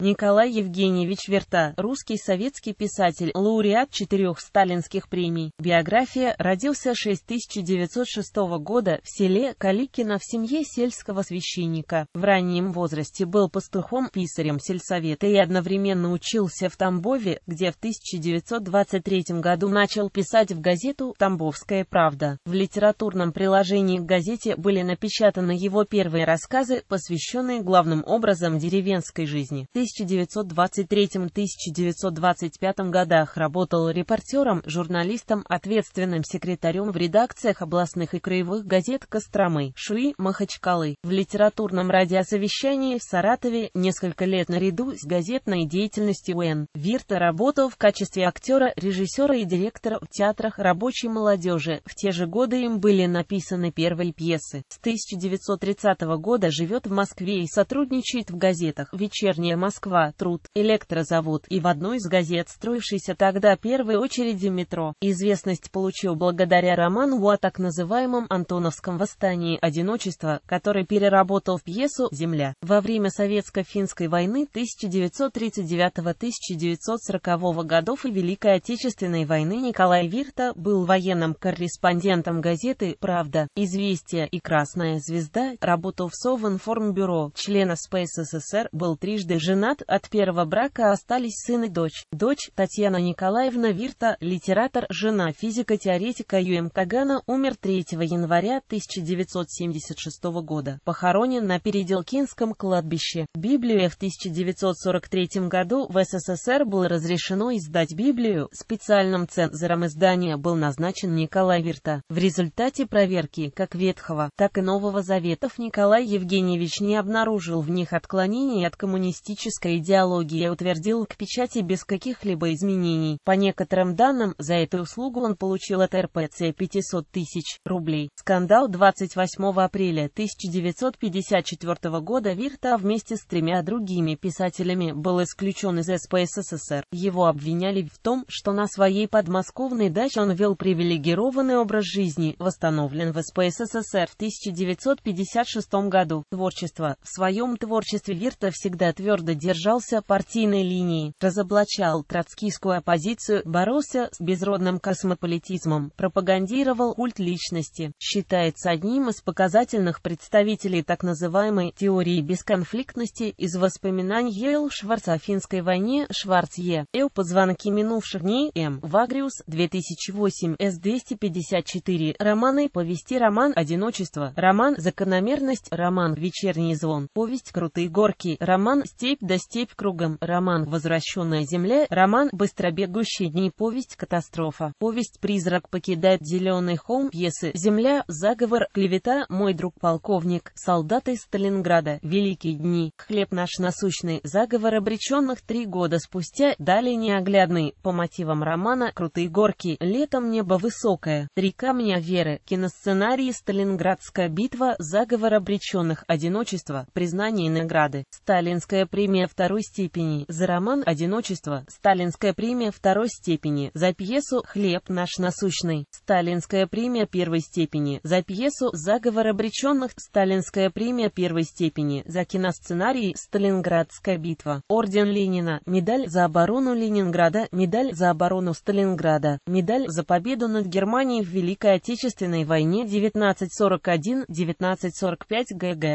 Николай Евгеньевич Верта, русский советский писатель, лауреат четырех сталинских премий. Биография, родился 6906 года в селе Каликино в семье сельского священника. В раннем возрасте был пастухом, писарем сельсовета и одновременно учился в Тамбове, где в 1923 году начал писать в газету «Тамбовская правда». В литературном приложении к газете были напечатаны его первые рассказы, посвященные главным образом деревенской жизни. В 1923-1925 годах работал репортером, журналистом, ответственным секретарем в редакциях областных и краевых газет Костромы, Шуи, Махачкалы. В литературном радиосовещании в Саратове несколько лет наряду с газетной деятельностью Уэн. Вирта работал в качестве актера, режиссера и директора в театрах рабочей молодежи. В те же годы им были написаны первые пьесы. С 1930 года живет в Москве и сотрудничает в газетах «Вечерняя Москва», «Труд», «Электрозавод» и в одной из газет, строившейся тогда первой очереди метро. Известность получил благодаря роману о так называемом Антоновском восстании «Одиночество», который переработал в пьесу «Земля». Во время Советско-финской войны 1939-1940 годов и Великой Отечественной войны Николай Вирта был военным корреспондентом газеты «Правда», «Известия» и «Красная звезда», работал в Совинформбюро, члена СПС СССР, был трижды женат, от первого брака остались сын и дочь. Дочь Татьяна Николаевна Вирта, литератор, жена физико-теоретика Юэм Кагана, умер 3 января 1976 года. Похоронен на Переделкинском кладбище. Библию в 1943 году в СССР было разрешено издать Библию. Специальным цензором издания был назначен Николай Вирта. В результате проверки как Ветхого, так и Нового Заветов Николай Евгеньевич не обнаружил в них отклонений от коммунистической идеологии утвердил к печати без каких-либо изменений. По некоторым данным, за эту услугу он получил от РПЦ 500 тысяч рублей. Скандал 28 апреля 1954 года Вирта вместе с тремя другими писателями был исключен из СПССР. Его обвиняли в том, что на своей подмосковной даче он вел привилегированный образ жизни, восстановлен в СПССР в 1956 году. Творчество. В своем творчестве Вирта всегда твердо держался партийной линии, разоблачал троцкийскую оппозицию, боролся с безродным космополитизмом, пропагандировал культ личности, считается одним из показательных представителей так называемой теории бесконфликтности из воспоминаний о финской войне Шварц Е. Эл позвонки минувших дней М. Вагриус 2008 С254 Романы повести роман «Одиночество», роман «Закономерность», роман «Вечерний звон», повесть «Крутые горки», роман «Степь да степь кругом», роман «Возвращенная земля», роман «Быстробегущие дни», повесть «Катастрофа», повесть «Призрак покидает зеленый холм», пьесы «Земля», «Заговор», «Клевета», «Мой друг полковник», «Солдаты Сталинграда», «Великие дни», «Хлеб наш насущный», «Заговор обреченных» три года спустя, далее неоглядный, по мотивам романа «Крутые горки», «Летом небо высокое», «Три камня веры», киносценарий «Сталинградская битва», «Заговор обреченных», «Одиночество», «Признание награды», «Сталинская премия второй степени», за роман «Одиночество», «Сталинская премия второй степени», за пьесу «Хлеб наш насущный», «Сталинская премия первой степени», за пьесу «Заговор обреченных», «Сталинская премия первой степени», за киносценарий «Сталинградская битва», Орден Ленина, медаль за оборону Ленинграда, медаль за оборону Сталинграда, медаль за победу над Германией в Великой Отечественной войне 1941-1945 ГГ.